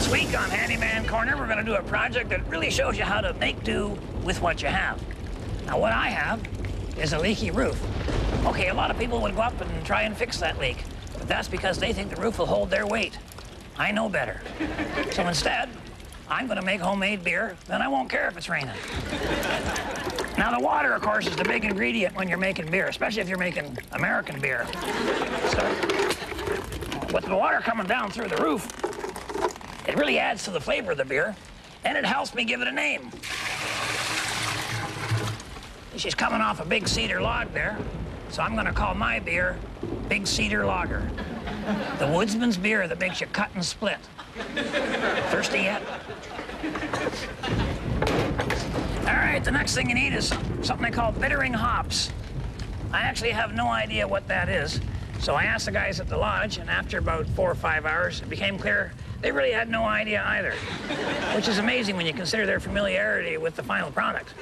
This week on Handyman Corner, we're going to do a project that really shows you how to make do with what you have. Now, what I have is a leaky roof. Okay, a lot of people would go up and try and fix that leak, but that's because they think the roof will hold their weight. I know better. So instead, I'm going to make homemade beer, then I won't care if it's raining. Now, the water, of course, is the big ingredient when you're making beer, especially if you're making American beer. So, with the water coming down through the roof, really adds to the flavor of the beer, and it helps me give it a name. She's coming off a big cedar log there, so I'm gonna call my beer Big Cedar Lager. The woodsman's beer that makes you cut and split. Thirsty yet? All right, the next thing you need is something they call bittering hops. I actually have no idea what that is, so I asked the guys at the lodge, and after about four or five hours, it became clear they really had no idea either, which is amazing when you consider their familiarity with the final product.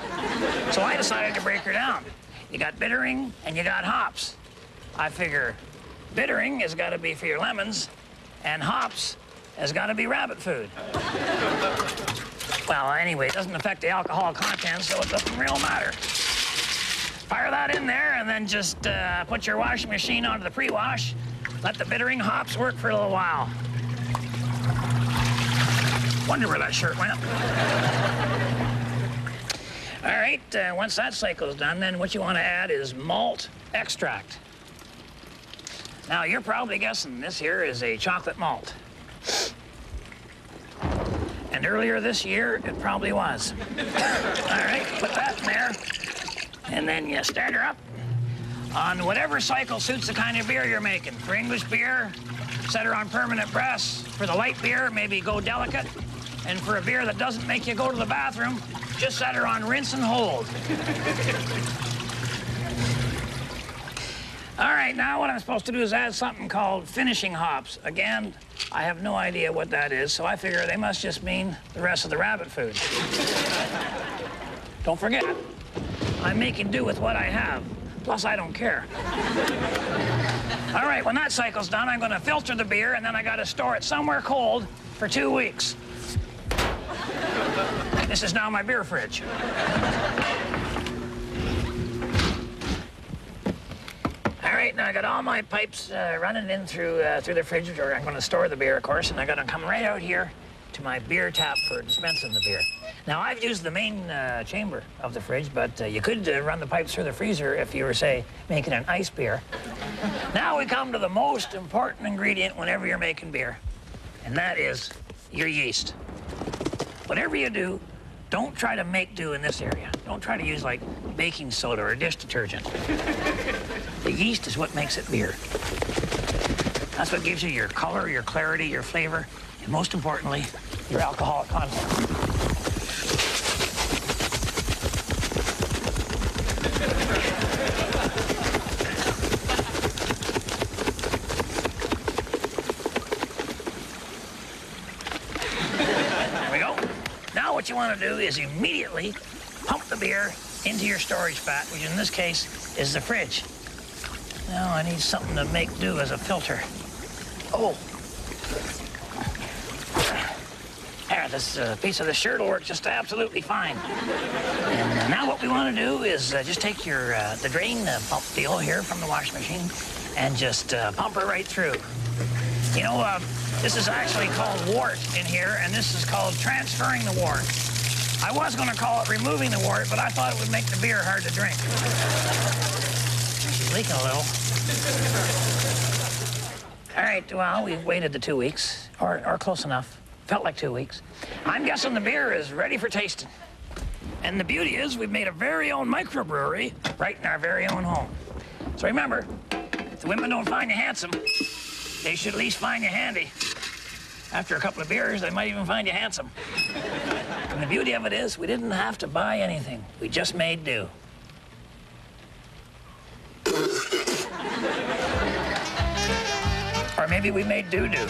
So I decided to break her down. You got bittering and you got hops. I figure bittering has got to be for your lemons, and hops has got to be rabbit food. Well, anyway, it doesn't affect the alcohol content, so it doesn't real matter. Fire that in there, and then just uh, put your washing machine onto the pre-wash. Let the bittering hops work for a little while. Wonder where that shirt went. All right, uh, once that cycle's done, then what you want to add is malt extract. Now, you're probably guessing this here is a chocolate malt. And earlier this year, it probably was. All right, put that in there. And then you start her up on whatever cycle suits the kind of beer you're making. For English beer, set her on permanent press. For the light beer, maybe go delicate. And for a beer that doesn't make you go to the bathroom, just set her on rinse and hold. All right, now what I'm supposed to do is add something called finishing hops. Again, I have no idea what that is, so I figure they must just mean the rest of the rabbit food. don't forget, I'm making do with what I have. Plus, I don't care. All right, when that cycle's done, I'm gonna filter the beer, and then I gotta store it somewhere cold for two weeks. This is now my beer fridge. All right, now I got all my pipes uh, running in through uh, through the fridge, where I'm going to store the beer, of course, and I got to come right out here to my beer tap for dispensing the beer. Now I've used the main uh, chamber of the fridge, but uh, you could uh, run the pipes through the freezer if you were, say, making an ice beer. now we come to the most important ingredient whenever you're making beer, and that is your yeast. Whatever you do, don't try to make do in this area. Don't try to use like baking soda or dish detergent. the yeast is what makes it beer. That's what gives you your color, your clarity, your flavor, and most importantly, your alcoholic content. There we go. Now you want to do is immediately pump the beer into your storage vat, which in this case is the fridge. Now I need something to make do as a filter. Oh. There, this uh, piece of the shirt will work just absolutely fine. And uh, now what we want to do is uh, just take your uh, the drain uh, pump deal here from the washing machine and just uh, pump her right through. You know, uh, this is actually called wort in here, and this is called transferring the wort. I was going to call it removing the wort, but I thought it would make the beer hard to drink. She's leaking a little. All right, well, we've waited the two weeks, or, or close enough. Felt like two weeks. I'm guessing the beer is ready for tasting. And the beauty is we've made a very own microbrewery right in our very own home. So remember, if the women don't find you handsome, they should at least find you handy. After a couple of beers, they might even find you handsome. And the beauty of it is, we didn't have to buy anything. We just made do. or maybe we made doo-doo.